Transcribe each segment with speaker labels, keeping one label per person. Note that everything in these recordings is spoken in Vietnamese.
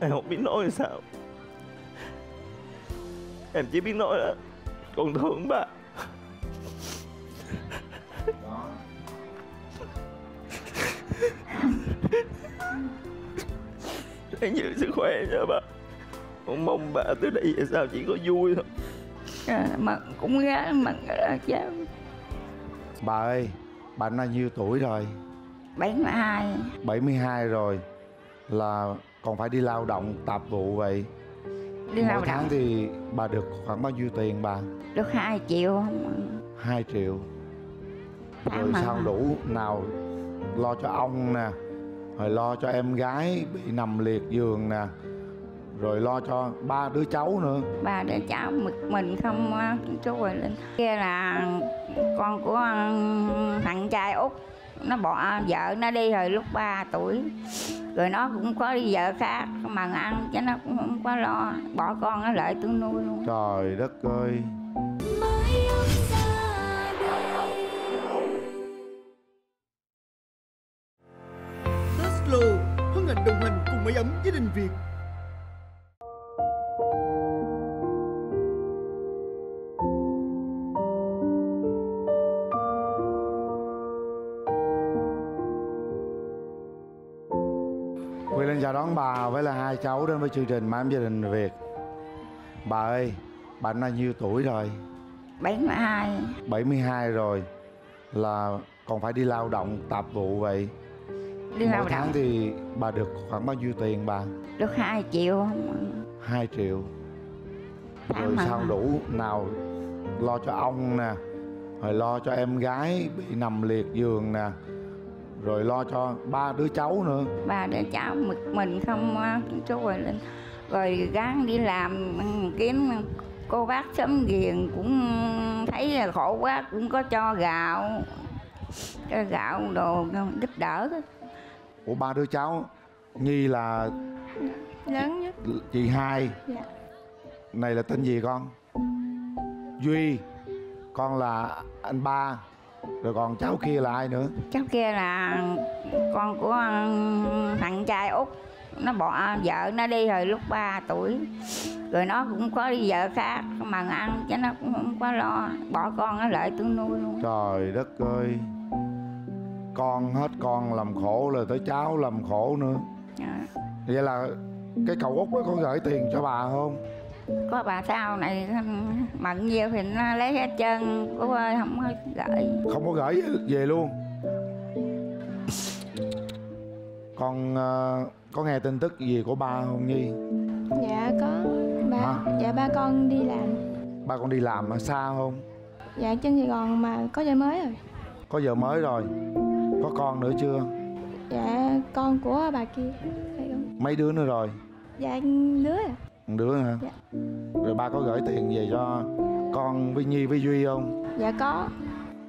Speaker 1: Em không biết nói sao. Em chỉ biết nói là Con thương ba Hãy giữ sức khỏe nha bà. Con mong bà từ đây về sau chỉ có vui thôi.
Speaker 2: À, mà cũng gắng mà cháu
Speaker 3: Bà ơi, bà bao nhiêu tuổi rồi?
Speaker 2: 72
Speaker 3: 72 rồi Là còn phải đi lao động tạp vụ vậy.
Speaker 2: Đi lao
Speaker 3: Mỗi tháng
Speaker 2: động.
Speaker 3: thì bà được khoảng bao nhiêu tiền bà?
Speaker 2: được 2 triệu
Speaker 3: 2 triệu. Rồi
Speaker 2: mà.
Speaker 3: sao đủ nào lo cho ông nè Rồi lo cho em gái bị nằm liệt giường nè Rồi lo cho ba đứa cháu nữa.
Speaker 2: Ba đứa cháu một mình không á, chú rồi lên kia là con của thằng trai út nó bỏ vợ nó đi hồi lúc 3 tuổi. Rồi nó cũng có đi vợ khác mà ăn chứ nó cũng không có lo. Bỏ con nó lại tôi nuôi luôn.
Speaker 3: Trời đất ơi.
Speaker 4: Tesla hân hạnh đồng hành cùng máy ấm gia đình Việt
Speaker 3: Lên chào đón bà với là hai cháu đến với chương trình Mám Gia đình Việt. Bà ơi, bà bao nhiêu tuổi rồi?
Speaker 2: 72
Speaker 3: 72 rồi. Là còn phải đi lao động tạp vụ vậy?
Speaker 2: Đi lao
Speaker 3: Mỗi tháng
Speaker 2: động.
Speaker 3: thì bà được khoảng bao nhiêu tiền bà?
Speaker 2: được 2 triệu. Không
Speaker 3: 2 triệu.
Speaker 2: Tháng
Speaker 3: Rồi
Speaker 2: mà.
Speaker 3: sao đủ nào lo cho ông nè Rồi lo cho em gái bị nằm liệt giường nè Rồi lo cho ba đứa cháu nữa.
Speaker 2: Ba đứa cháu một mình không á, chú rồi lên. Rồi gắng đi làm kiếm cô bác sớm ghiền cũng thấy là khổ quá cũng có cho gạo cho gạo đồ giúp đỡ.
Speaker 3: Của ba đứa cháu Nhi là
Speaker 5: lớn nhất.
Speaker 3: chị hai.
Speaker 5: Dạ.
Speaker 3: Này là tên gì con? Duy. Con là anh ba Rồi còn cháu kia là ai nữa?
Speaker 2: cháu kia là con của thằng trai út nó bỏ vợ nó đi hồi lúc 3 tuổi rồi nó cũng có đi vợ khác mà ăn chứ nó cũng không có lo bỏ con nó lại tôi nuôi luôn
Speaker 3: Trời đất ơi Con hết con làm khổ rồi tới cháu làm khổ nữa
Speaker 2: Dạ.
Speaker 3: Vậy là cái cậu út đó có gửi tiền cho bà không?
Speaker 2: Có bà sau này mận nhiều thì nó lấy hết trơn cô ơi không có gửi
Speaker 3: Không có gửi về luôn Con ờ, có nghe tin tức gì của ba không Nhi?
Speaker 5: dạ có ba
Speaker 3: Hả?
Speaker 5: dạ ba con đi làm
Speaker 3: Ba con đi làm ở xa không?
Speaker 5: dạ trên Sài Gòn mà có vợ mới rồi
Speaker 3: Có vợ mới rồi Có con nữa chưa?
Speaker 5: dạ con của bà kia phải không
Speaker 3: Mấy đứa nữa rồi?
Speaker 5: dạ đứa à
Speaker 3: Một đứa hả?
Speaker 5: Dạ.
Speaker 3: Rồi ba có gửi tiền về cho con với Nhi với Duy không?
Speaker 5: dạ có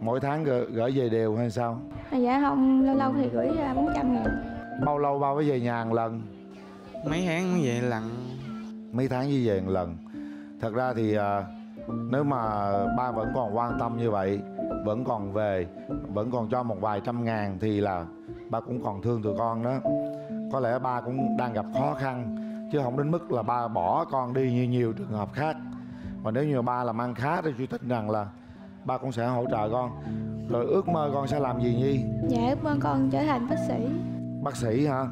Speaker 3: Mỗi tháng gửi, gửi về đều hay sao?
Speaker 5: À, dạ không lâu lâu thì gửi ra 400 ngàn
Speaker 3: Bao lâu ba mới về nhà một lần?
Speaker 6: mấy tháng mới về lần
Speaker 3: Mấy tháng như về một lần Thật ra thì à, nếu mà ba vẫn còn quan tâm như vậy Vẫn còn về Vẫn còn cho một vài trăm ngàn Thì là ba cũng còn thương tụi con đó Có lẽ ba cũng đang gặp khó khăn Chứ không đến mức là ba bỏ con đi như nhiều trường hợp khác Và nếu như ba làm ăn khá thì tôi tin rằng là Ba cũng sẽ hỗ trợ con Rồi ước mơ con sẽ làm gì Nhi?
Speaker 5: dạ ước mơ con trở thành bác sĩ
Speaker 3: Bác sĩ hả?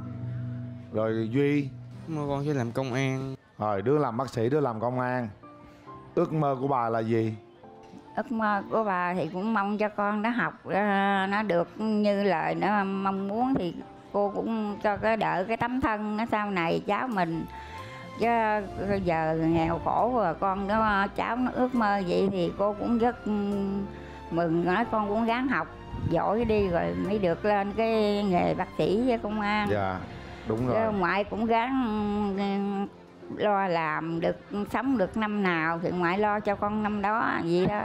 Speaker 3: Rồi Duy
Speaker 6: mơ con sẽ làm công an
Speaker 3: Rồi đứa làm bác sĩ đứa làm công an Ước mơ của bà là gì?
Speaker 2: ước mơ của bà thì cũng mong cho con nó học ờ, nó được như lời nó mong muốn thì cô cũng cho cái đỡ cái tấm thân sau này cháu mình. Chứ giờ nghèo khổ rồi con nó cháu nó ước mơ vậy thì cô cũng rất ừ, mừng. Nói con cũng gắng học giỏi đi rồi mới được lên cái nghề bác sĩ với công an.
Speaker 3: Dạ đúng
Speaker 2: Chứ
Speaker 3: rồi.
Speaker 2: ngoại cũng gắng ừ, lo làm được sống được năm nào thì ngoại lo cho con năm đó vậy đó.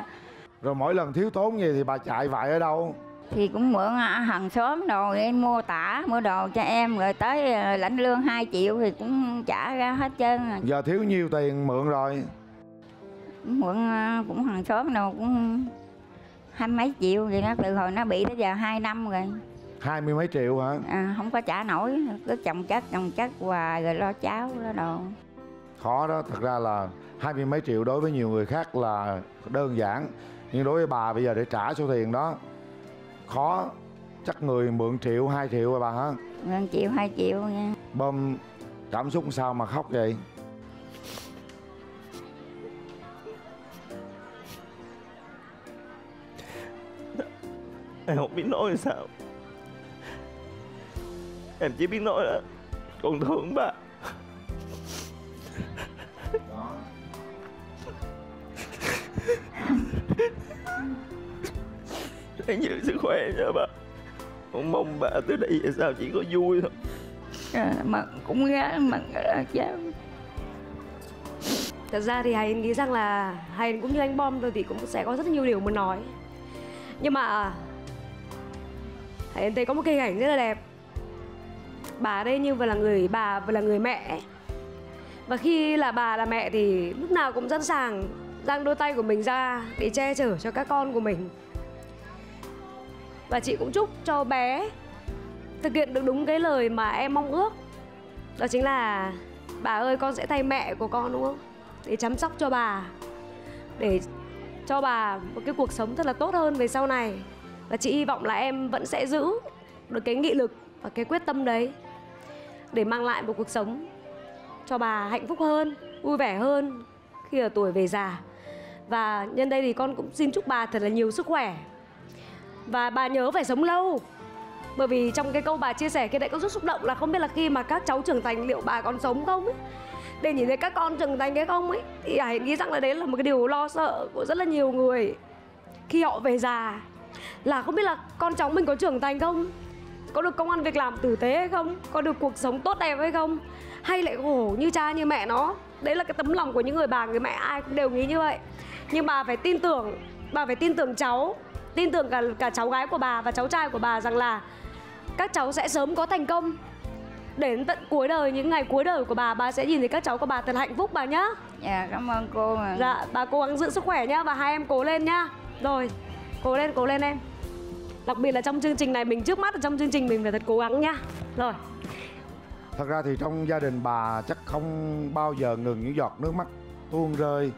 Speaker 3: Rồi mỗi lần thiếu tốn gì thì bà chạy vại ở đâu?
Speaker 2: Thì cũng mượn à, hàng xóm đồ để mua tả mua đồ cho em rồi tới à, lãnh lương 2 triệu thì cũng trả ra hết trơn à.
Speaker 3: Giờ thiếu nhiêu tiền mượn rồi.
Speaker 2: Mượn à, cũng hàng xóm đồ cũng hai mấy triệu vậy đó từ hồi nó bị tới giờ 2 năm rồi.
Speaker 3: Hai mươi mấy triệu hả?
Speaker 2: À, không có trả nổi cứ chồng chất chồng chất hoài rồi lo cháu lo đồ.
Speaker 3: Khó đó thật ra là hai mươi mấy triệu đối với nhiều người khác là đơn giản. Nhưng đối với bà bây giờ để trả số tiền đó khó. Chắc người mượn triệu hai triệu rồi bà hả
Speaker 2: Ngân triệu hai triệu nha.
Speaker 3: Bơm cảm xúc sao mà khóc vậy?
Speaker 1: Em không biết nói sao. Em chỉ biết nói là Con thương bà Hãy giữ sức khỏe nha bà. Con mong bà tới đây về sao chỉ có vui thôi.
Speaker 2: À, mà cũng gái mà là cháu
Speaker 7: Thật ra thì Hải nghĩ rằng là Hải cũng như anh Bom thôi thì cũng sẽ có rất nhiều điều muốn nói. Nhưng mà Hải thấy có một cái hình ảnh rất là đẹp. Bà đây như vừa là người bà vừa là người mẹ. Và khi là bà là mẹ thì lúc nào cũng sẵn sàng Giang đôi tay của mình ra để che chở cho các con của mình và chị cũng chúc cho bé thực hiện được đúng cái lời mà em mong ước. Đó chính là Bà ơi con sẽ thay mẹ của con đúng không? Để chăm sóc cho bà. Để cho bà một cái cuộc sống thật là tốt hơn về sau này. Và chị hy vọng là em vẫn sẽ giữ được cái nghị lực và cái quyết tâm đấy Để mang lại một cuộc sống cho bà hạnh phúc hơn, vui vẻ hơn khi ở tuổi về già. Và nhân đây thì con cũng xin chúc bà thật là nhiều sức khỏe. Và bà nhớ phải sống lâu. Bởi vì trong cái câu bà chia sẻ kia đấy có rất xúc động là không biết là khi mà các cháu trưởng thành liệu bà còn sống không ấy. Để nhìn thấy các con trưởng thành cái không ấy, thì hãy nghĩ rằng là đấy là một cái điều lo sợ của rất là nhiều người. Khi họ về già là không biết là con cháu mình có trưởng thành không? Có được công ăn việc làm tử tế hay không? Có được cuộc sống tốt đẹp hay không? Hay lại khổ như cha như mẹ nó? Đấy là cái tấm lòng của những người bà, người mẹ ai cũng đều nghĩ như vậy. Nhưng bà phải tin tưởng, bà phải tin tưởng cháu tin tưởng cả cả cháu gái của bà và cháu trai của bà rằng là các cháu sẽ sớm có thành công. Đến tận cuối đời những ngày cuối đời của bà bà sẽ nhìn thấy các cháu của bà thật hạnh phúc bà nhá.
Speaker 2: Dạ cảm ơn cô mà
Speaker 7: dạ bà cố gắng giữ sức khỏe nhá và hai em cố lên nhá. Rồi cố lên cố lên em. Đặc biệt là trong chương trình này mình trước mắt ở trong chương trình mình phải thật cố gắng nhá. Rồi.
Speaker 3: Thật ra thì trong gia đình bà chắc không bao giờ ngừng những giọt nước mắt tuôn rơi.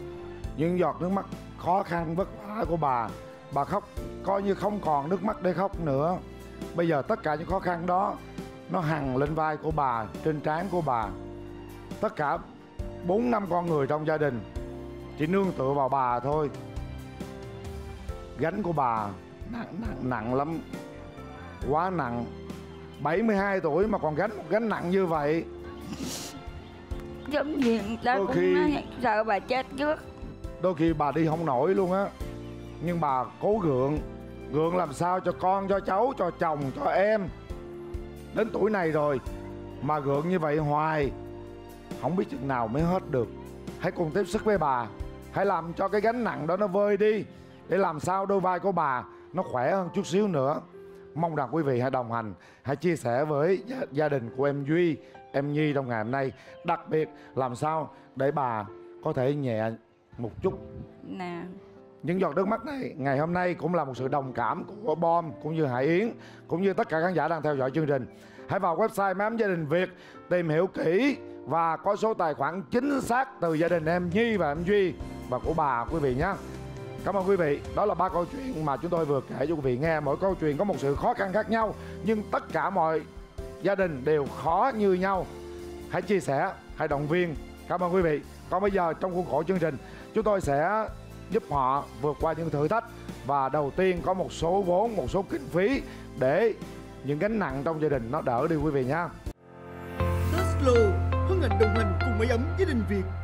Speaker 3: Những giọt nước mắt khó khăn vất vả của bà bà khóc coi như không còn nước mắt để khóc nữa. Bây giờ tất cả những khó khăn đó nó hằn lên vai của bà trên trán của bà. Tất cả bốn năm con người trong gia đình chỉ nương tựa vào bà thôi. Gánh của bà nặng nặng nặng lắm. Quá nặng. 72 tuổi mà còn gánh một gánh nặng như vậy.
Speaker 2: Giống người ta
Speaker 3: Đôi
Speaker 2: cũng
Speaker 3: khi-
Speaker 2: nói, sợ bà chết trước.
Speaker 3: Đôi khi bà đi không nổi luôn á nhưng bà cố gượng. Gượng làm sao cho con cho cháu cho chồng cho em? Đến tuổi này rồi mà gượng như vậy hoài không biết chừng nào mới hết được. Hãy cùng tiếp sức với bà. Hãy làm cho cái gánh nặng đó nó vơi đi để làm sao đôi vai của bà nó khỏe hơn chút xíu nữa. Mong rằng quý vị hãy đồng hành hãy chia sẻ với gia, đình của em duy em nhi trong ngày hôm nay. Đặc biệt làm sao để bà có thể nhẹ một chút.
Speaker 2: Nè
Speaker 3: những giọt nước mắt này ngày hôm nay cũng là một sự đồng cảm của bom cũng như hải yến cũng như tất cả khán giả đang theo dõi chương trình hãy vào website mám gia đình việt tìm hiểu kỹ và có số tài khoản chính xác từ gia đình em nhi và em duy và của bà quý vị nhé Cảm ơn quý vị. Đó là ba câu chuyện mà chúng tôi vừa kể cho quý vị nghe. Mỗi câu chuyện có một sự khó khăn khác nhau, nhưng tất cả mọi gia đình đều khó như nhau. Hãy chia sẻ, hãy động viên. Cảm ơn quý vị. Còn bây giờ trong khuôn khổ chương trình, chúng tôi sẽ giúp họ vượt qua những thử thách và đầu tiên có một số vốn, một số kinh phí để những gánh nặng trong gia đình nó đỡ đi quý vị nha.
Speaker 4: Tesla hân hạnh đồng hành cùng máy ấm gia đình Việt